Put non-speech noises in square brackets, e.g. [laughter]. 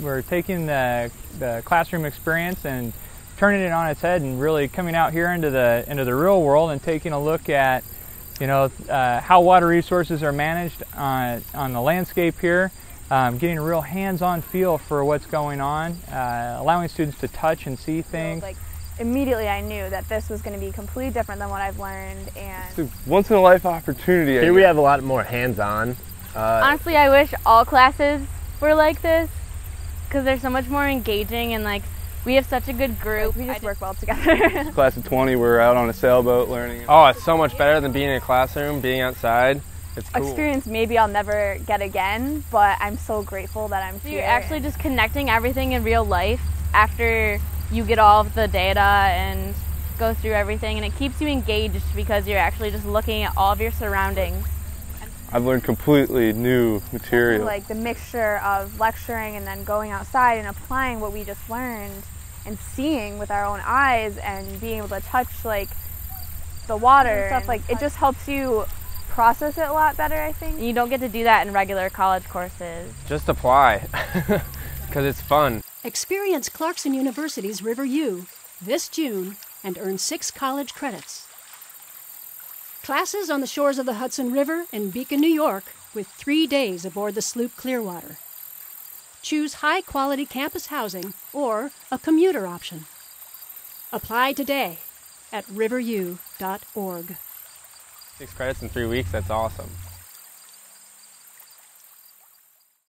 we're taking the, the classroom experience and turning it on its head and really coming out here into the into the real world and taking a look at you know uh, how water resources are managed on, on the landscape here. Um, getting a real hands-on feel for what's going on uh, allowing students to touch and see things. like immediately I knew that this was going to be completely different than what I've learned and it's a once in a life opportunity here we have a lot more hands-on uh, honestly I wish all classes were like this because they're so much more engaging and like we have such a good group. We just work well together. [laughs] Class of 20, we're out on a sailboat learning. Oh, it's so much better than being in a classroom, being outside. It's cool. Experience maybe I'll never get again, but I'm so grateful that I'm so here. You're actually just connecting everything in real life after you get all of the data and go through everything, and it keeps you engaged because you're actually just looking at all of your surroundings. I've learned completely new material. Like the mixture of lecturing and then going outside and applying what we just learned and seeing with our own eyes and being able to touch like the water and stuff like it just helps you process it a lot better I think. You don't get to do that in regular college courses. Just apply [laughs] because it's fun. Experience Clarkson University's River U this June and earn six college credits. Classes on the shores of the Hudson River in Beacon, New York, with three days aboard the sloop Clearwater. Choose high quality campus housing or a commuter option. Apply today at riveru.org. Six credits in three weeks, that's awesome.